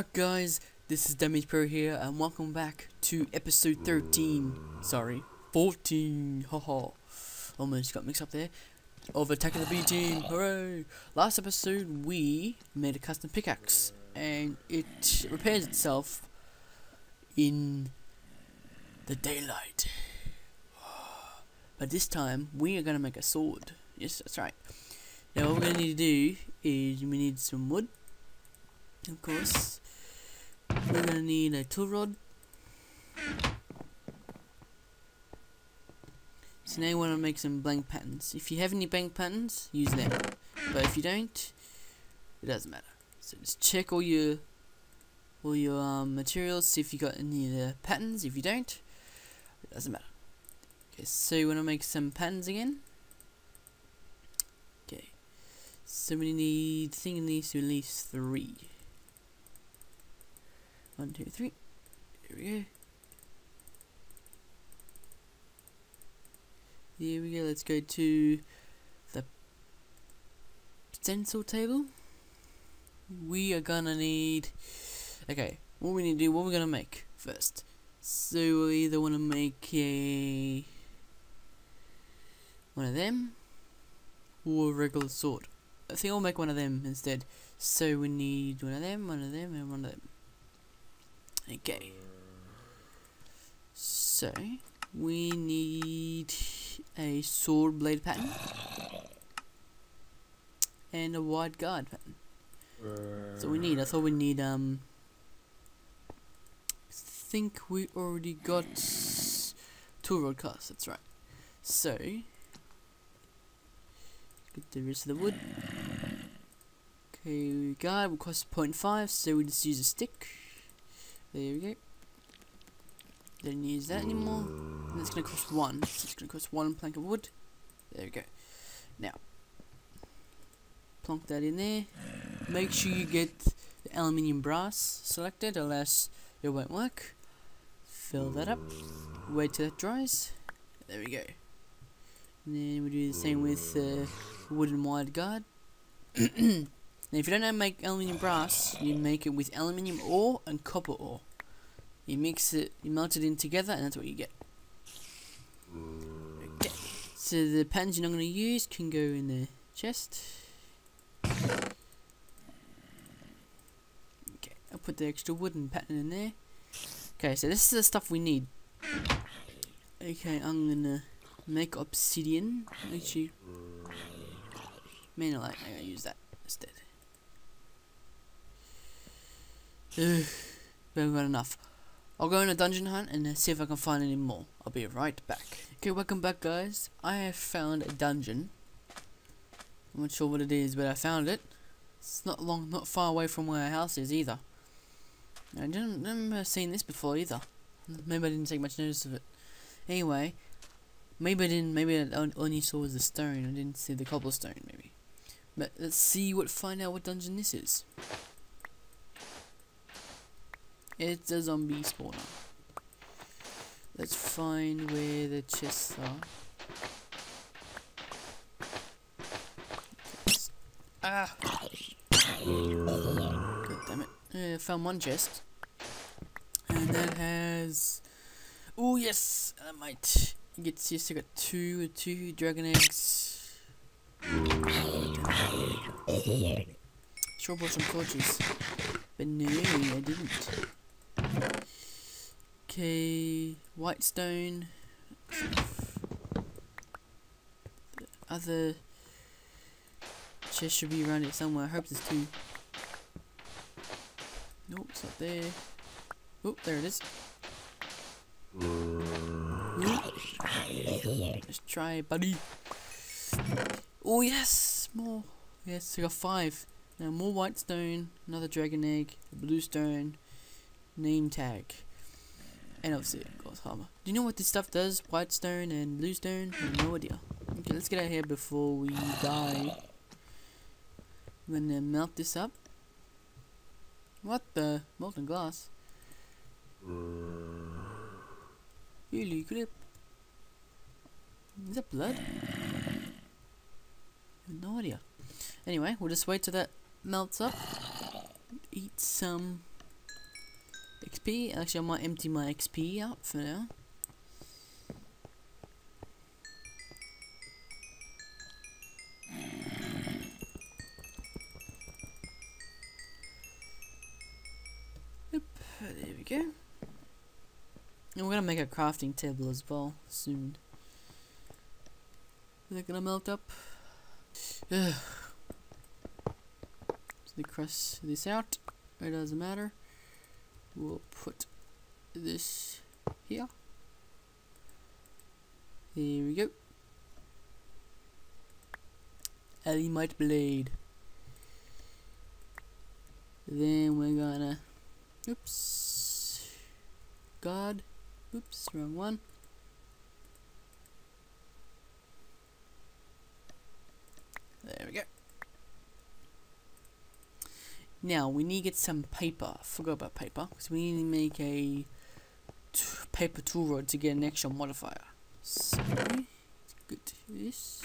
back guys, this is Damage Pro here and welcome back to episode 13, sorry, 14, haha, almost got mixed up there, of Attack of the B Team, hooray! Last episode we made a custom pickaxe and it repairs itself in the daylight. But this time we are going to make a sword, yes that's right. Now what we're going to need to do is we need some wood of course. We're gonna need a tool rod. So now you want to make some blank patterns. If you have any blank patterns, use them. But if you don't, it doesn't matter. So just check all your all your um, materials, see if you got any of the patterns. If you don't, it doesn't matter. Okay, so you want to make some patterns again. Okay, so we need thing needs to at least three. One, two, three. Here we go. Here we go. Let's go to the stencil table. We are gonna need. Okay, what we need to do, what we're gonna make first. So we either want to make a one of them or a regular sword. I think I'll make one of them instead. So we need one of them, one of them, and one of them. Okay. So, we need a sword blade pattern. And a wide guard pattern. So we need, I thought we need, um... think we already got two rod cast, that's right. So, get the rest of the wood. Okay, guard will cost 0.5, so we just use a stick. There we go. Don't use that anymore. And it's gonna cost one. It's gonna cost one plank of wood. There we go. Now, plonk that in there. Make sure you get the aluminium brass selected, unless it won't work. Fill that up. Wait till it dries. There we go. And then we do the same with uh, wooden wide guard. Now, if you don't know how to make aluminium brass, you make it with aluminium ore and copper ore. You mix it, you melt it in together, and that's what you get. Okay. So the patterns you're not going to use can go in the chest. Okay, I'll put the extra wooden pattern in there. Okay, so this is the stuff we need. Okay, I'm gonna make obsidian. Actually, manolite. I'm gonna use that instead. Ugh, we haven't got enough. I'll go on a dungeon hunt and uh, see if I can find any more. I'll be right back. Okay, welcome back guys. I have found a dungeon. I'm not sure what it is, but I found it. It's not long, not far away from where our house is either. I didn't remember seeing this before either. Maybe I didn't take much notice of it. Anyway, maybe I didn't. Maybe I only saw was the stone. I didn't see the cobblestone. Maybe. But let's see what. Find out what dungeon this is. It's a zombie spawner. Let's find where the chests are. Ah! God damn it. I found one chest. And that has... Oh yes! I might get yes, I got two, two dragon eggs. Sure brought some torches. But no, I didn't. Okay, white stone. The other chest should be around it somewhere. I hope there's two. Nope, it's not there. Oh, there it is. Let's try, buddy. Oh yes, more. Yes, I got five. Now more white stone, another dragon egg, a blue stone, name tag. And obviously, glass armor. Do you know what this stuff does? White stone and blue stone? No idea. Okay, let's get out of here before we die. I'm gonna melt this up. What the? Molten glass? Really grip. Is that blood? no idea. Anyway, we'll just wait till that melts up. Eat some XP. Actually, I might empty my XP out for now. Yep, there we go. And we're gonna make a crafting table as well soon. Is it gonna melt up? Ugh. So they cross this out. It doesn't matter. We'll put this here. Here we go. Alumite blade. Then we're gonna. Oops. God. Oops, wrong one. There we go. Now we need to get some paper. Forgot about paper because we need to make a paper tool rod to get an extra modifier. So let's this.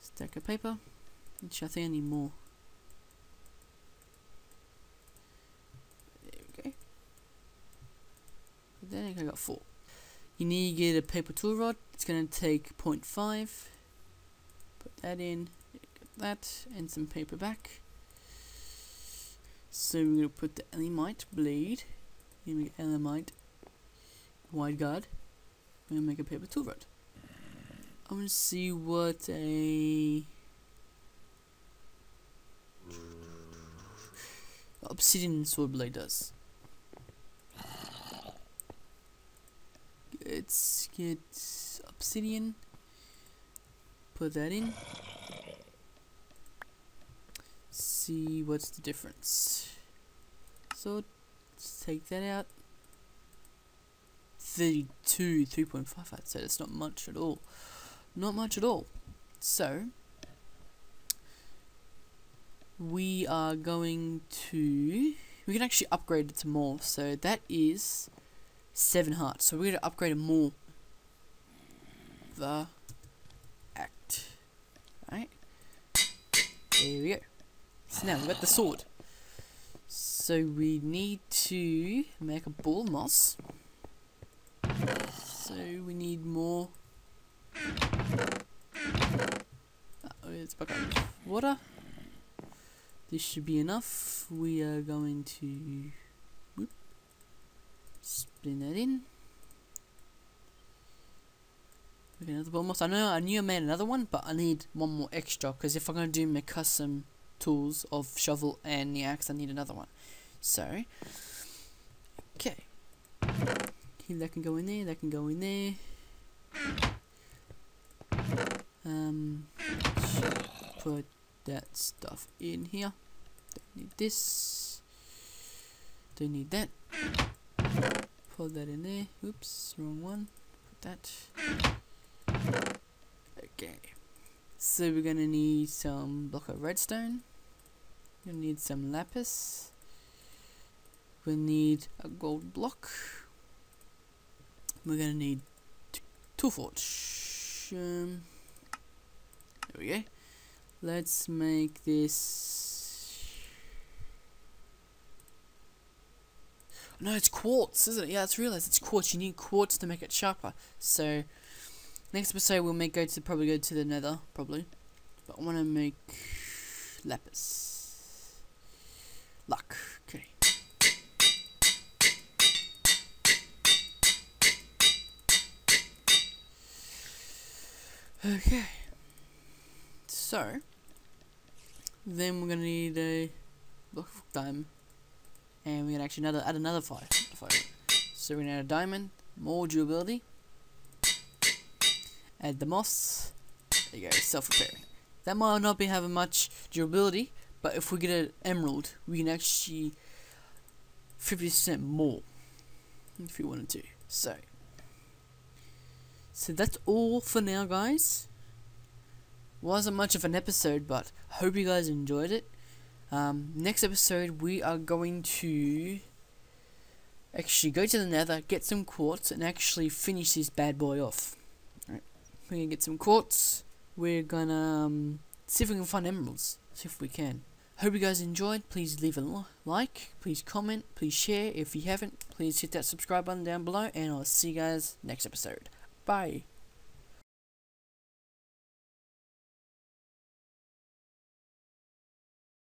Stack of paper. Which I think I need more. There we go. Then I got four. You need to get a paper tool rod. It's going to take 0.5. Put that in. That. And some paper back. So we're going to put the Alumite blade. We're wide guard. We're going to make a paper tool rod. I'm going to see what a obsidian sword blade does. Let's get obsidian. Put that in. See what's the difference. So let's take that out. 32, 3.5 I'd say that's not much at all. Not much at all. So we are going to we can actually upgrade it to more so that is seven hearts. So we're to upgrade more. The act. Right there we go. So now we've got the sword. So we need to make a ball moss. So we need more. Ah, oh, it's back up water. This should be enough. We are going to spin that in. Another almost. I know I knew I made another one, but I need one more extra because if I'm going to do my custom tools of shovel and the axe, I need another one. So, okay. That can go in there. That can go in there. Um, put that stuff in here. Don't need this. Don't need that. Put that in there. Oops, wrong one. Put that. Okay. So we're gonna need some block of redstone. Gonna need some lapis. We need a gold block. We're gonna need two forge. Um, there we go. Let's make this. No, it's quartz, isn't it? Yeah, it's realized it's quartz. You need quartz to make it sharper. So, next episode we'll make go to probably go to the Nether, probably. But I want to make lapis. Luck. Okay. Okay. So, then we're gonna need a block of diamond, and we're gonna actually another add another fire. fire. So we're gonna add a diamond, more durability, add the moss. There you go, self-repairing. That might not be having much durability, but if we get an emerald, we can actually 50% more if you wanted to. So, so that's all for now, guys wasn't much of an episode, but hope you guys enjoyed it. Um, next episode, we are going to actually go to the nether, get some quartz, and actually finish this bad boy off. Right. We're gonna get some quartz. We're gonna um, see if we can find emeralds. See if we can. Hope you guys enjoyed. Please leave a like, please comment, please share. If you haven't, please hit that subscribe button down below, and I'll see you guys next episode. Bye.